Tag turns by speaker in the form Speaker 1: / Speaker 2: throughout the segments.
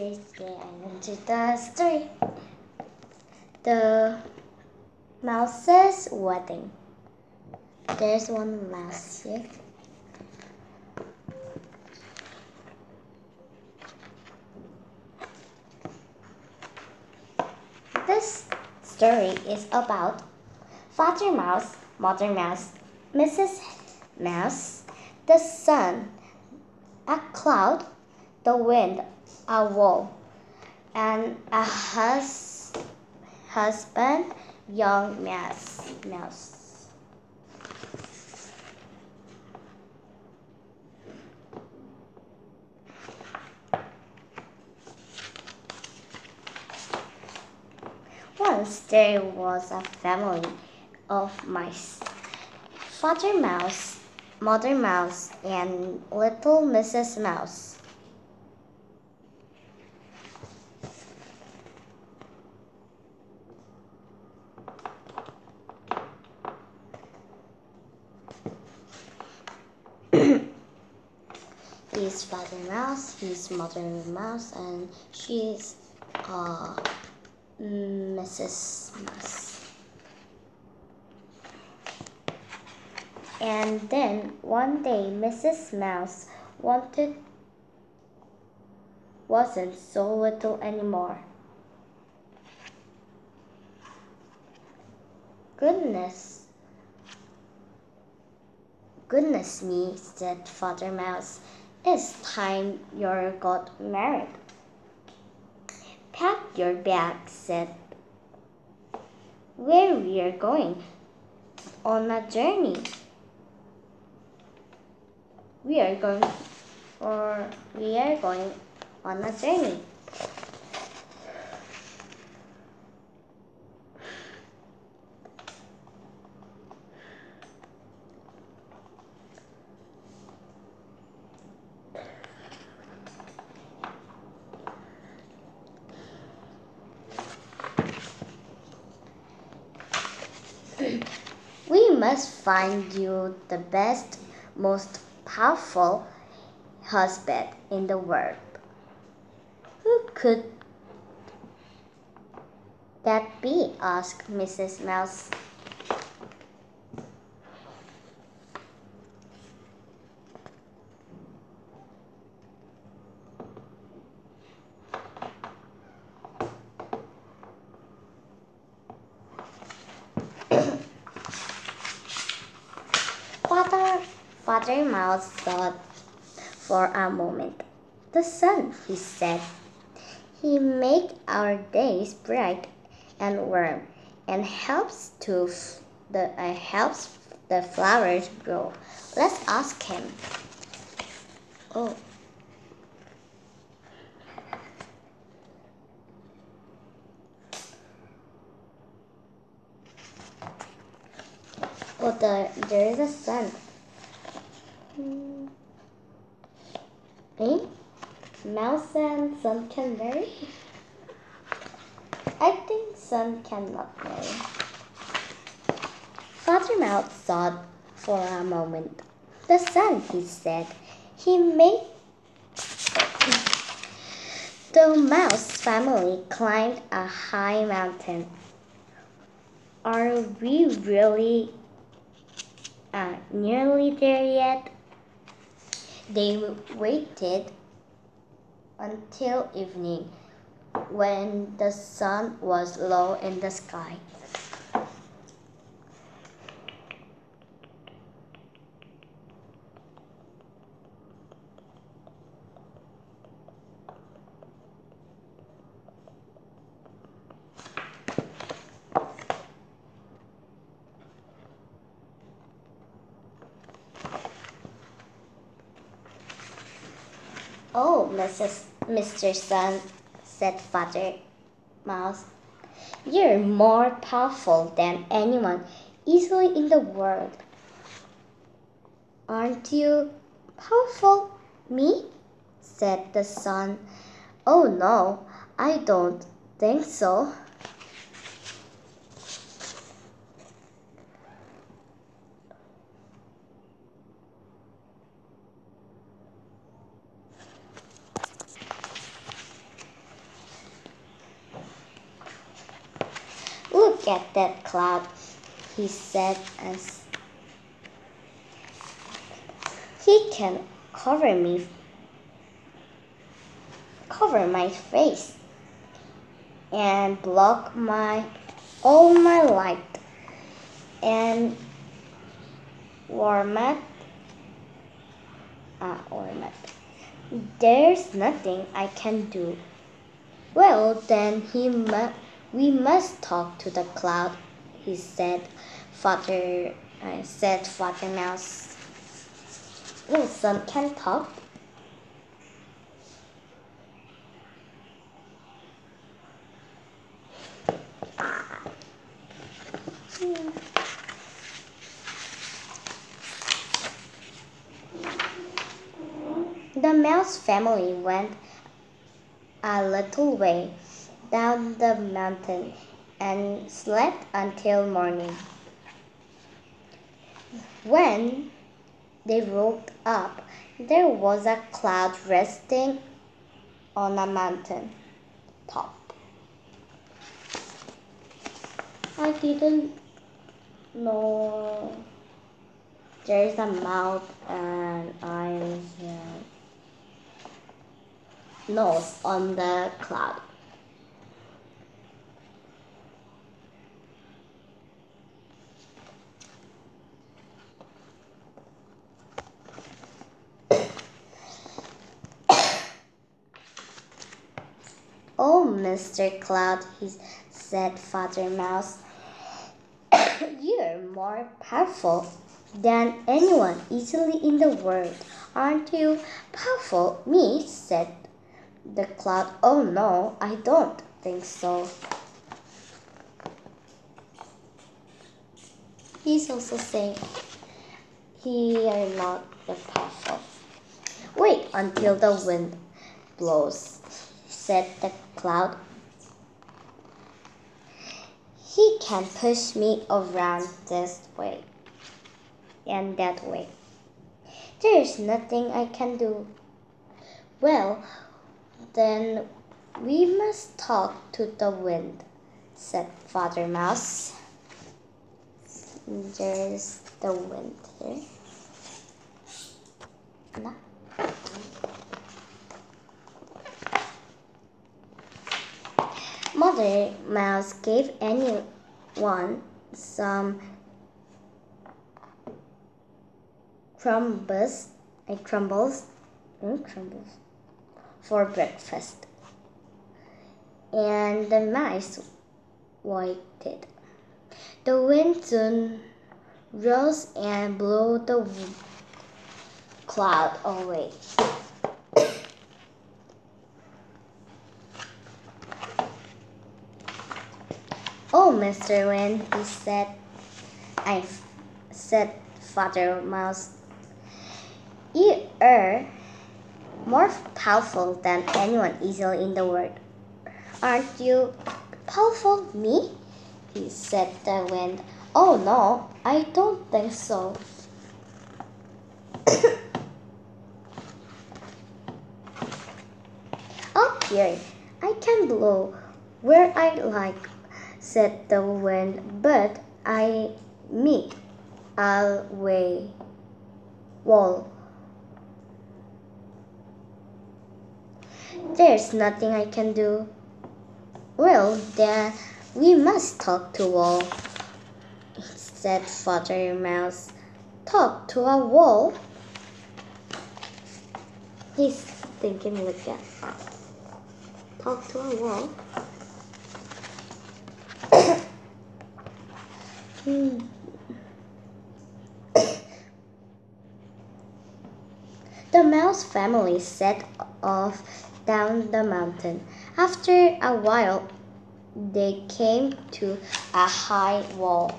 Speaker 1: Okay, today I'm going to the story. The mouse's wedding. There's one mouse here. This story is about Father Mouse, Mother Mouse, Mrs. Mouse, the sun, a cloud, the wind, a wall, and a hus- husband, young mouse. mouse. Once there was a family of mice. Father Mouse, Mother Mouse, and little Mrs. Mouse. he's Father He's Mother Mouse, and she's uh, Mrs. Mouse. And then one day, Mrs. Mouse wanted wasn't so little anymore. Goodness. Goodness me, said Father Mouse. It's time you got married. Pack your bag, said. Where we are going? On a journey. We are going or we are going on a journey. we must find you the best, most powerful husband in the world. Who could that be? asked Mrs. Mouse. Father, Father Mouse thought for a moment. The sun, he said. He makes our days bright and warm and helps to the uh, helps the flowers grow. Let's ask him. Oh. Oh, the, there is a sun. Eh? Mouse and sun can marry? I think sun cannot marry. Father Mouse thought for a moment. The sun, he said. He made the mouse family climbed a high mountain. Are we really uh, nearly there yet? They waited until evening when the sun was low in the sky. Oh, Mrs. Mr. Sun, said Father Mouse, you're more powerful than anyone easily in the world. Aren't you powerful? Me? said the sun. Oh no, I don't think so. Look at that cloud, he said as he can cover me cover my face and block my all my light and warm it uh, warm it there's nothing I can do. Well then he mu- we must talk to the cloud he said. Father I said father mouse. Wilson can talk? The mouse family went a little way down the mountain and slept until morning. When they woke up, there was a cloud resting on a mountain top. I didn't know there's a mouth and eyes and nose on the cloud. Oh, Mr. Cloud, he said Father Mouse, you're more powerful than anyone easily in the world. Aren't you powerful? Me, said the cloud. Oh no, I don't think so. He's also saying he are not the powerful. Wait until the wind blows, said the cloud. He can push me around this way and that way. There's nothing I can do. Well, then we must talk to the wind, said Father Mouse. There's the wind here. Mother Mouse gave anyone some crumbles, uh, crumbles, mm, crumbles for breakfast. And the mice waited. The wind soon rose and blew the cloud away. oh, Mr. Wind, he said. I said Father Mouse. You are more powerful than anyone easily in the world. Aren't you powerful, me? He said the wind. Oh no, I don't think so. Up here, I can blow where I like, said the wind, but I meet a way wall. There's nothing I can do. Well, then we must talk to wall, said Father Mouse. Talk to a wall? He's thinking that. Talk to a wall? The mouse family set off down the mountain. After a while, they came to a high wall.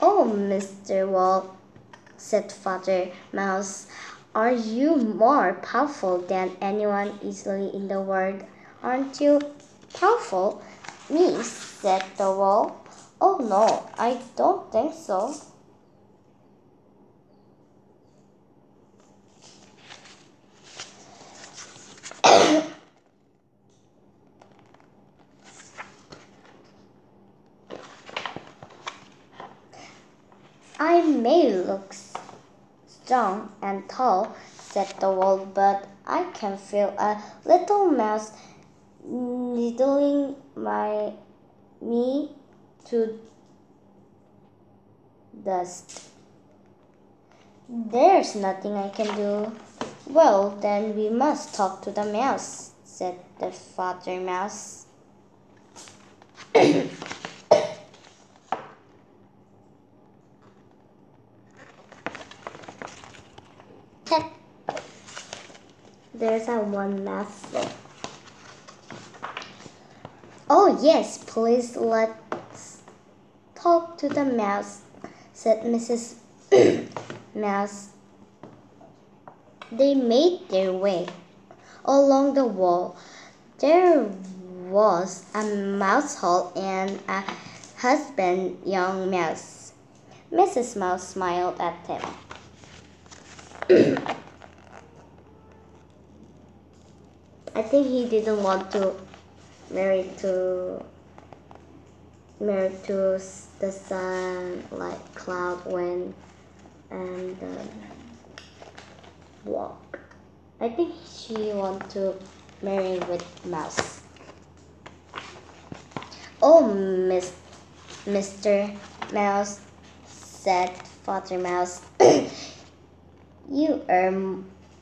Speaker 1: Oh, Mr. Wall, said Father Mouse, are you more powerful than anyone easily in the world? Aren't you powerful? Me, said the wall. Oh no, I don't think so. I may look strong and tall, said the wall, but I can feel a little mouse needling my me to dust. There's nothing I can do. Well, then we must talk to the mouse, said the father mouse. There's a one mouse. Oh yes, please let's talk to the mouse, said Mrs. Mouse. They made their way along the wall. There was a mouse hole and a husband young mouse. Mrs. Mouse smiled at him. I think he didn't want to marry to marry to the sun like cloud wind and um, walk. I think she want to marry with mouse. Oh, Miss, Mr. Mouse, said Father Mouse, you are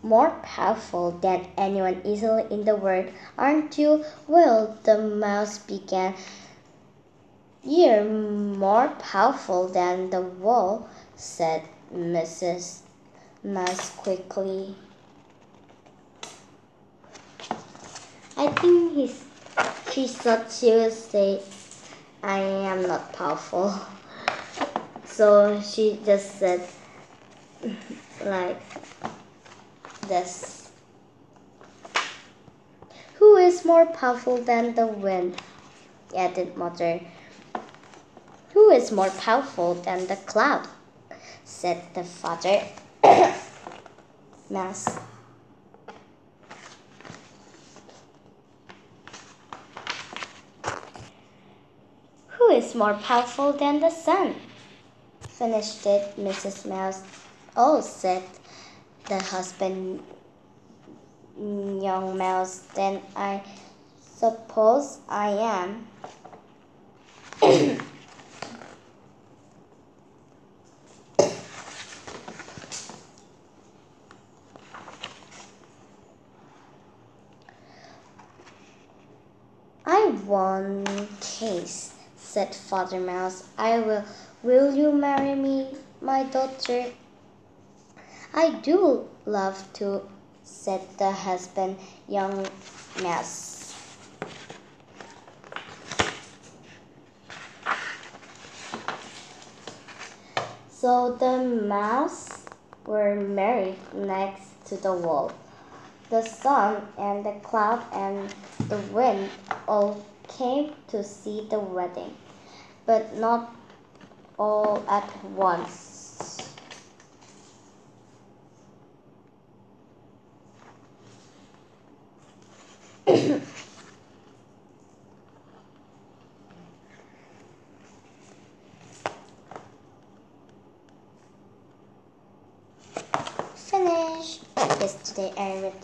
Speaker 1: more powerful than anyone easily in the world, aren't you? Well, the mouse began. You're more powerful than the wall, said Mrs. Mouse quickly. I think he's, she thought she would say, I am not powerful. So she just said, like this. Who is more powerful than the wind? added Mother. Who is more powerful than the cloud? said the father. Mouse. Who is more powerful than the sun? Finished it, Mrs. Mouse. Oh, said the husband, young mouse. Then I suppose I am. I won case, said Father Mouse. I will. Will you marry me, my daughter? I do love to, said the husband, young mouse. So the mouse were married next to the wall. The sun and the cloud and the wind all came to see the wedding, but not all at once.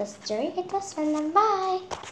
Speaker 1: The story. It was fun and bye.